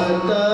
Hare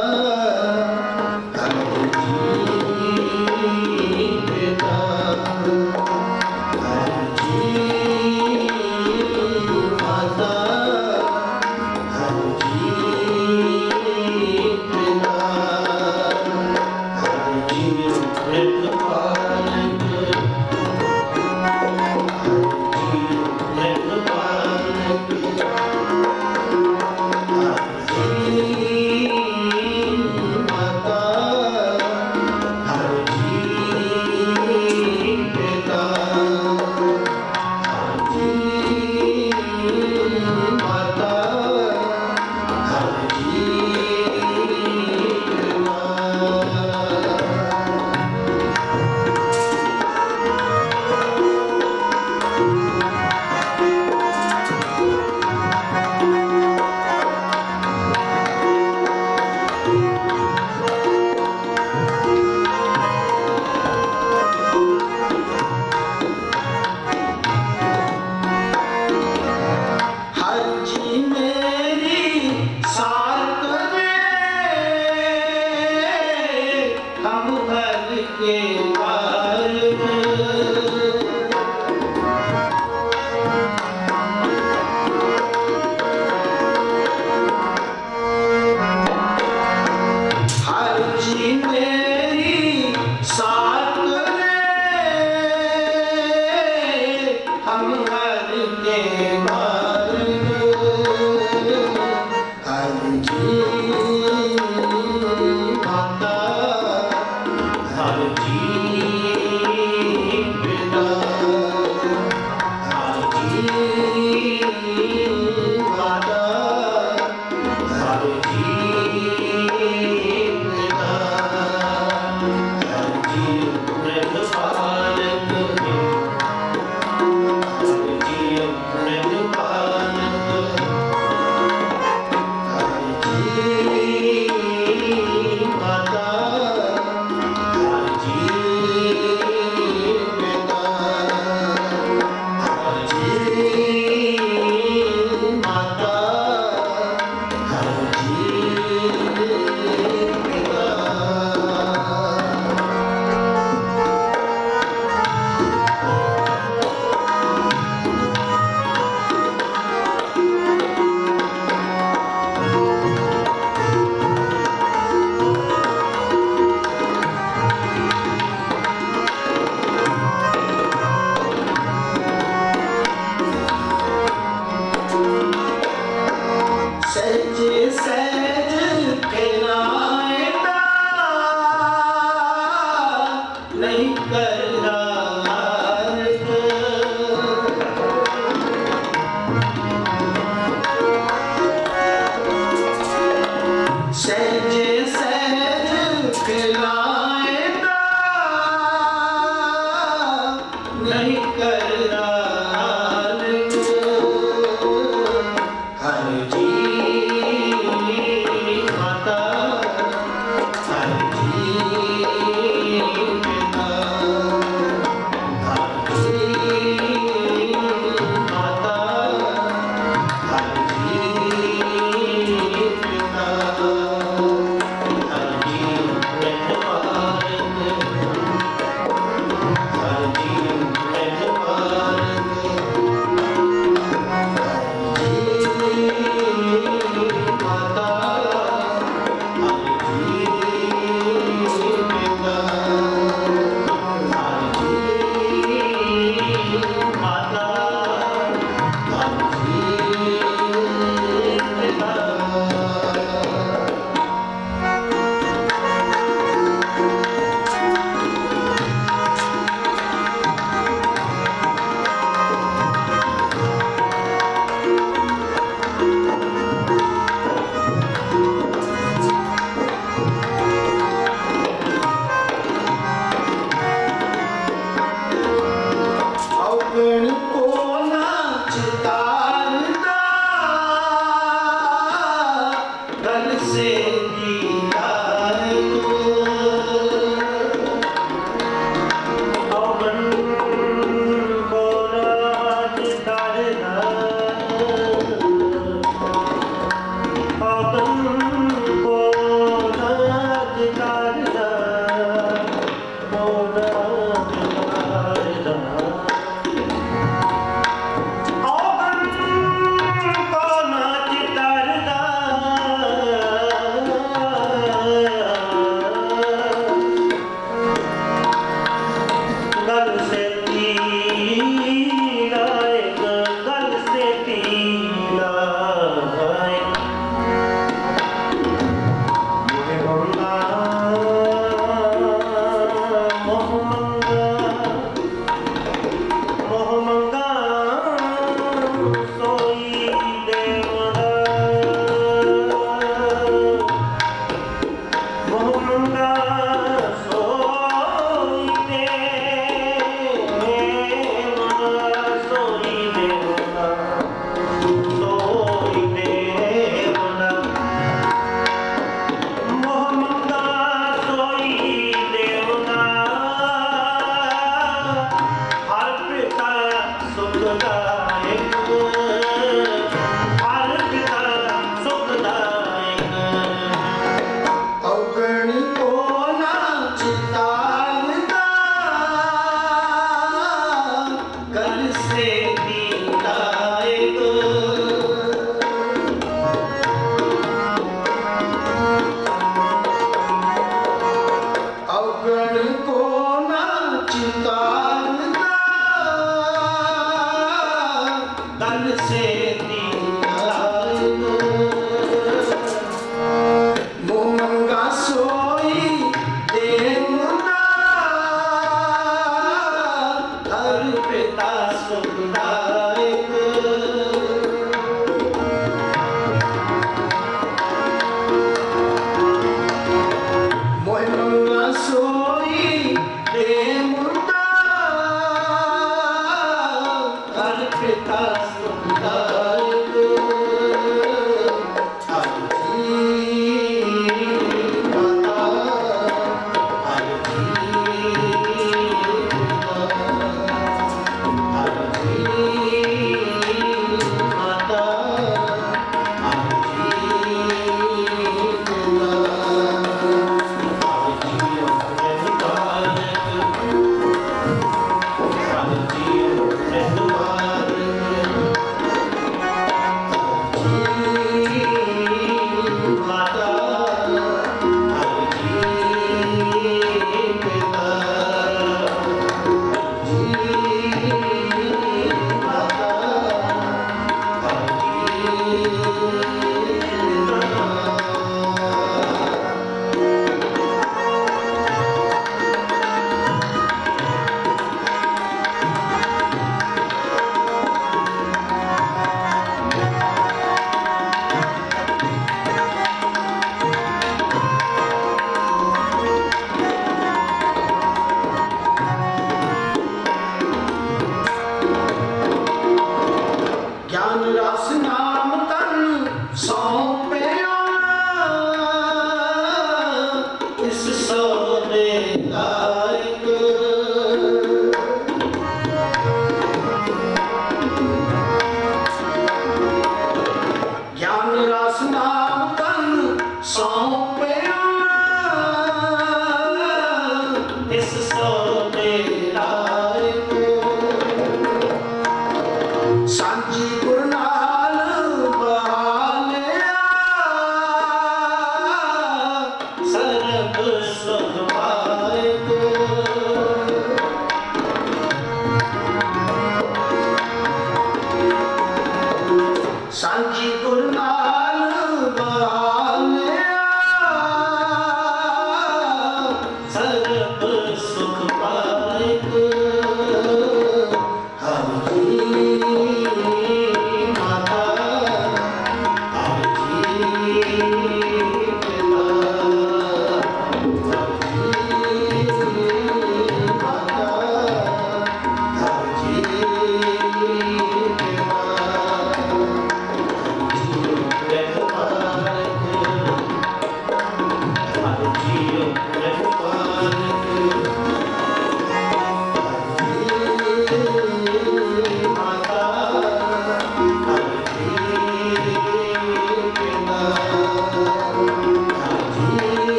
ज्ञान रस नाम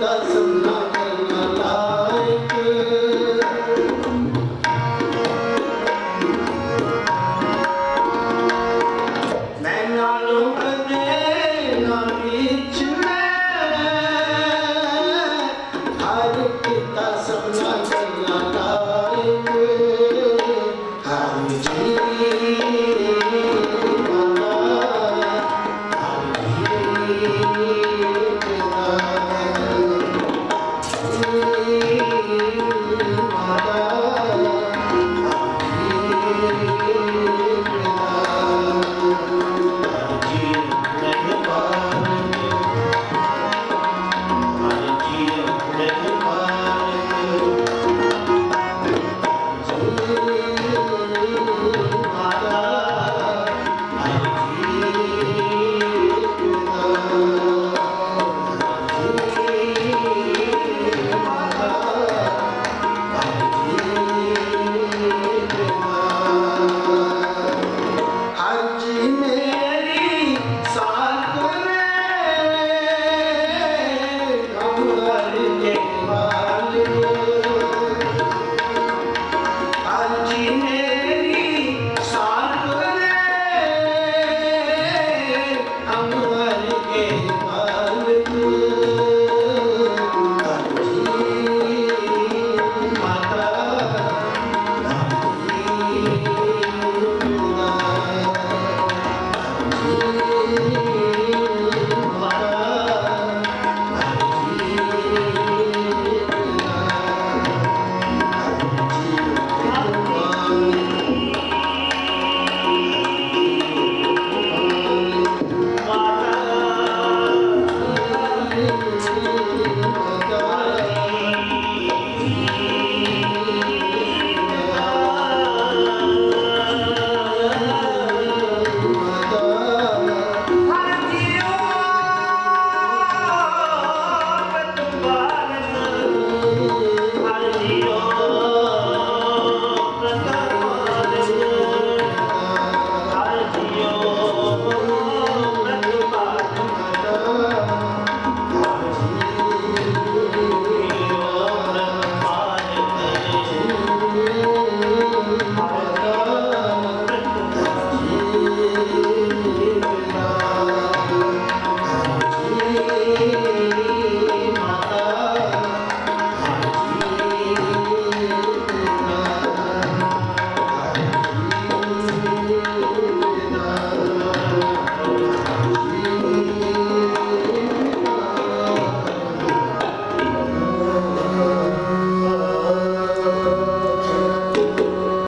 doesn't matter.